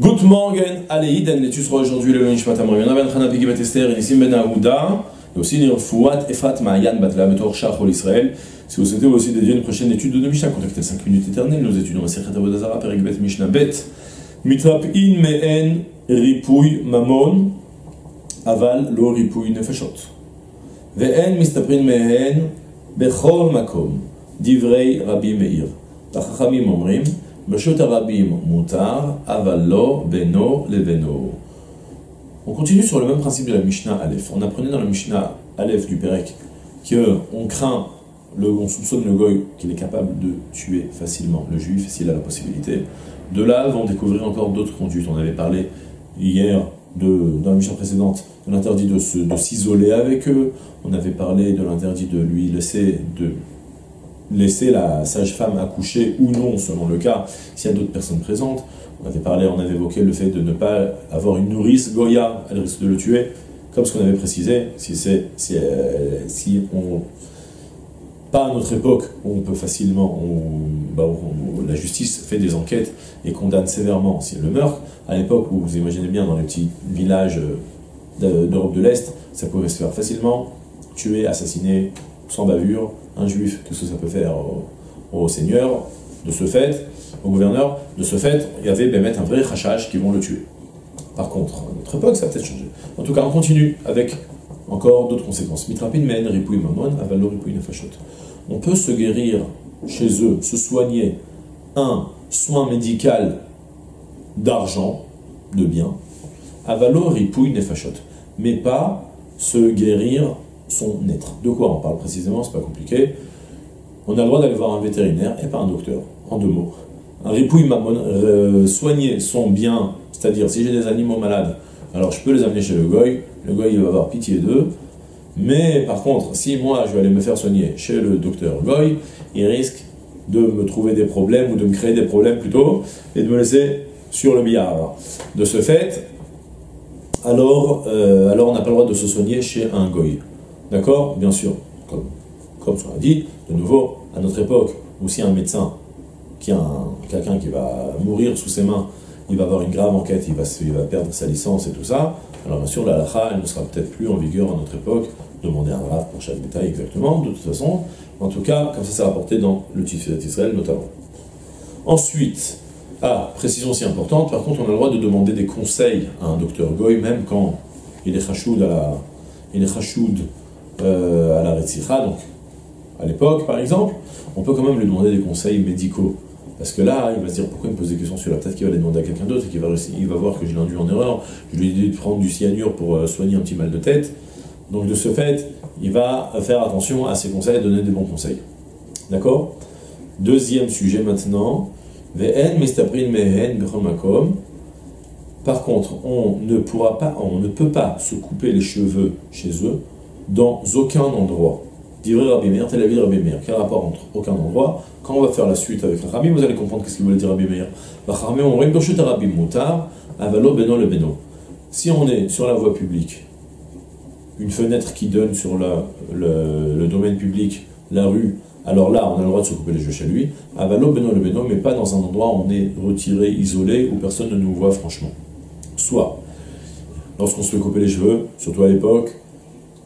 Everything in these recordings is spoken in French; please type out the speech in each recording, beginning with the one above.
Good morning, Dan, l'étude sera aujourd'hui le Nishmat Amor. Yana ben Chana Pigi Bat Esther, Nissim ben Aouda, et aussi Nirfouat Efrat Ma'ayan Batla Betor Shachol Israël. Si vous souhaitez aussi dédier une prochaine étude de Mishnah, contactez 5 minutes éternelles. Nous étudions la Sechet Avodazara, Perik Bet Mishnah Bet. Mitrap in me'en ripouy mamon, aval lo ripouy nefeshot. Ve'en mistaprin me'en bechol makom, divrei Rabbi Meir. Tachachamim omrim, Arabim beno leveno. On continue sur le même principe de la Mishnah Aleph. On apprenait dans la Mishnah Aleph du Perek qu'on craint, le, on soupçonne le goy qu'il est capable de tuer facilement le juif s'il a la possibilité. De là, vont découvrir encore d'autres conduites. On avait parlé hier, de, dans la Mishnah précédente, de l'interdit de s'isoler avec eux. On avait parlé de l'interdit de lui laisser de laisser la sage-femme accoucher ou non, selon le cas, s'il y a d'autres personnes présentes. On avait parlé, on avait évoqué le fait de ne pas avoir une nourrice Goya, elle risque de le tuer, comme ce qu'on avait précisé, si c'est si, euh, on pas à notre époque où on peut facilement, bah, la justice fait des enquêtes et condamne sévèrement si le meurt. À l'époque où vous imaginez bien dans les petits villages euh, d'Europe de l'Est, ça pouvait se faire facilement, tuer, assassiner, sans bavure, un juif, qu'est-ce que ça peut faire au, seigneur De ce fait, au gouverneur, de ce fait, il y avait Bémet un vrai rachage qui vont le tuer. Par contre, à notre époque, ça a peut-être changé. En tout cas, on continue avec encore d'autres conséquences. Mitrapin men, ripouille mamon, avalo ripouille nefashot. On peut se guérir chez eux, se soigner, un soin médical d'argent, de bien, avalo ripouille nefashot, mais pas se guérir son être. De quoi on parle précisément C'est pas compliqué. On a le droit d'aller voir un vétérinaire et pas un docteur, en deux mots. Un ripouille mamon, euh, soigner son bien, c'est-à-dire si j'ai des animaux malades, alors je peux les amener chez le goy, le goy va avoir pitié d'eux, mais par contre, si moi je vais aller me faire soigner chez le docteur goy, il risque de me trouver des problèmes ou de me créer des problèmes plutôt et de me laisser sur le billard. De ce fait, alors, euh, alors on n'a pas le droit de se soigner chez un goy. D'accord Bien sûr, comme, comme on a dit, de nouveau, à notre époque, où si un médecin, qui a quelqu'un qui va mourir sous ses mains, il va avoir une grave enquête, il va, perdre sa licence et tout ça, alors bien sûr, la halakha, elle ne sera peut-être plus en vigueur à notre époque, demander un grave pour chaque détail exactement, de toute façon, en tout cas, comme ça c'est rapporté dans le Tiferet d'Israël notamment. Ensuite, ah, précision aussi importante, par contre, on a le droit de demander des conseils à un docteur Goy, même quand il est chachoud à la, il est euh, à la Retzicha, donc à l'époque par exemple, on peut quand même lui demander des conseils médicaux. Parce que là, il va se dire pourquoi il me pose des questions sur la tête qu'il va les demander à quelqu'un d'autre et qu'il va, il va voir que je l'ai induit en erreur. Je lui ai dit de prendre du cyanure pour euh, soigner un petit mal de tête. Donc de ce fait, il va faire attention à ses conseils et donner des bons conseils. D'accord? Deuxième sujet maintenant. Par contre, on ne pourra pas, on ne peut pas se couper les cheveux chez eux dans aucun endroit. Divrei Rabbi Meir, tel avis Rabbi Meir. Quel rapport entre aucun endroit Quand on va faire la suite avec Rabbi, vous allez comprendre ce qu'il voulait dire Rabbi Meir. le beno. Si on est sur la voie publique, une fenêtre qui donne sur le, domaine public, la rue, alors là, on a le droit de se couper les cheveux chez lui. Avalo beno le beno, mais pas dans un endroit où on est retiré, isolé, où personne ne nous voit franchement. Soit, lorsqu'on se fait couper les cheveux, surtout à l'époque,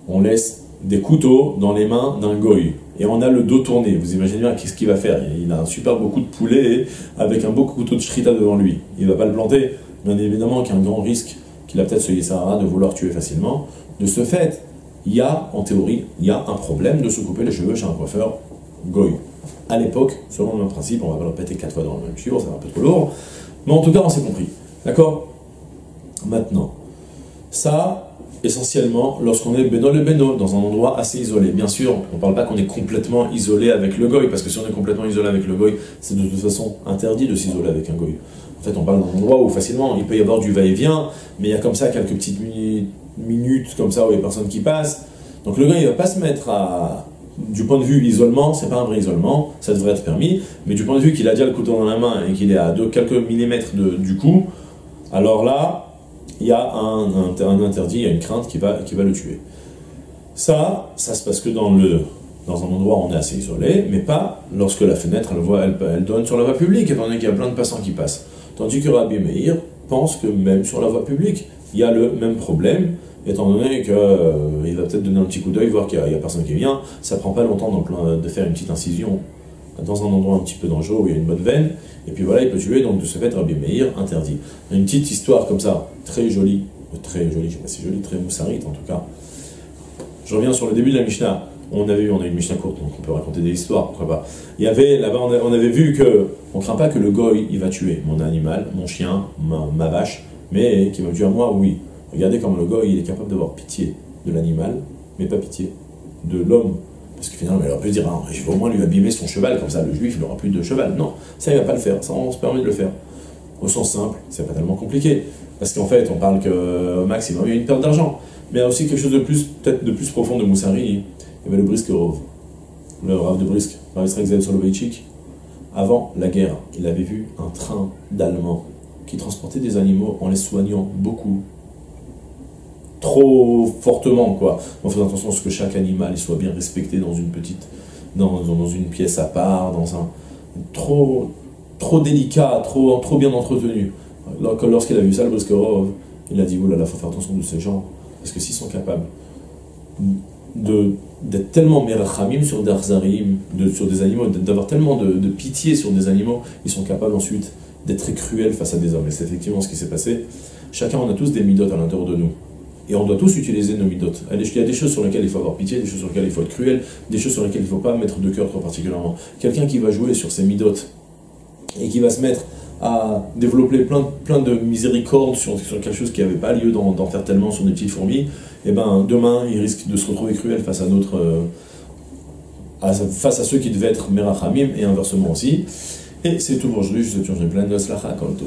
on laisse des couteaux dans les mains d'un goy. Et on a le dos tourné. Vous imaginez bien qu'est-ce qu'il va faire Il a un super beau coup de poulet avec un beau couteau de shrita devant lui. Il va pas le planter. Bien évidemment qu'il y a un grand risque qu'il a peut-être ce Yessara de vouloir tuer facilement. De ce fait, il y a, en théorie, il y a un problème de se couper les cheveux chez un coiffeur goy. À l'époque, selon le même principe, on va pas le répéter quatre fois dans le même chiffre, ça va un peu trop lourd. Mais en tout cas, on s'est compris. D'accord? Maintenant, ça, essentiellement lorsqu'on est beno le beno, dans un endroit assez isolé. Bien sûr, on ne parle pas qu'on est complètement isolé avec le goy, parce que si on est complètement isolé avec le goy, c'est de toute façon interdit de s'isoler avec un goy. En fait, on parle d'un endroit où facilement il peut y avoir du va-et-vient, mais il y a comme ça quelques petites minutes comme ça où il y a personne qui passe. Donc le goy il va pas se mettre à, du point de vue isolement, c'est pas un vrai isolement, ça devrait être permis, mais du point de vue qu'il a déjà le couteau dans la main et qu'il est à quelques millimètres du coup, alors là, il y a un, un, interdit, il y a une crainte qui va, qui va le tuer. Ça, ça se passe que dans, le, dans un endroit où on est assez isolé, mais pas lorsque la fenêtre, elle, voit, elle, donne sur la voie publique, étant donné qu'il y a plein de passants qui passent. Tandis que Rabbi Meir, pense que même sur la voie publique, il y a le même problème, étant donné qu'il euh, va peut-être donner un petit coup d'œil, voir qu'il n'y a, personne qui vient. Ça prend pas longtemps donc, de faire une petite incision dans un endroit un petit peu dangereux où il y a une bonne veine, et puis voilà, il peut tuer, donc de ce fait, Rabbi Meir interdit. Une petite histoire comme ça, très jolie, très jolie, je sais pas si jolie, très moussarite en tout cas. Je reviens sur le début de la Mishnah. On avait vu, on a une Mishnah courte, donc on peut raconter des histoires, pourquoi pas. Il y avait, là-bas, on, avait vu que on craint pas que le goy, il va tuer mon animal, mon chien, ma, vache, mais qui va me tuer à moi, oui. Regardez comment le goy, il est capable d'avoir pitié de l'animal, mais pas pitié de l'homme. Parce que finalement, il aurait pu dire, ah, je vais au moins lui abîmer son cheval, comme ça le juif, n'aura plus de cheval. Non, ça, il va pas le faire, ça, on se permet de le faire. Au sens simple, c'est pas tellement compliqué. Parce qu'en fait, on parle que Max, il a eu une perte d'argent. Mais il y a aussi quelque chose de plus, peut-être de plus profond de Moussari, il y avait le Brisk Rov, le Rav de Brisk, Rav Israël. Avant la guerre, il avait vu un train d'Allemands qui transportait des animaux en les soignant beaucoup. Trop fortement, quoi. En faisant attention à ce que chaque animal soit bien respecté dans une petite. dans, une pièce à part, dans un. trop. trop délicat, trop, trop bien entretenu. Lorsqu'il a vu ça, le Rov, il a dit Oulala, il faut faire attention de ces gens, parce que s'ils sont capables de d'être tellement merachamim sur des de, sur des animaux, d'avoir tellement de, pitié sur des animaux, ils sont capables ensuite d'être très cruels face à des hommes. Et c'est effectivement ce qui s'est passé. Chacun, on a tous des midotes à l'intérieur de nous. Et on doit tous utiliser nos midotes. Il y a des choses sur lesquelles il faut avoir pitié, des choses sur lesquelles il faut être cruel, des choses sur lesquelles il ne faut pas mettre de cœur trop particulièrement. Quelqu'un qui va jouer sur ses midotes et qui va se mettre à développer plein, de miséricorde sur, quelque chose qui n'avait pas lieu d'en faire tellement sur des petites fourmis, et eh ben demain il risque de se retrouver cruel face à notre euh, face à ceux qui devaient être merachamim et inversement aussi. Et c'est tout pour aujourd'hui, je vous souhaite une pleine de slacha, comme tout,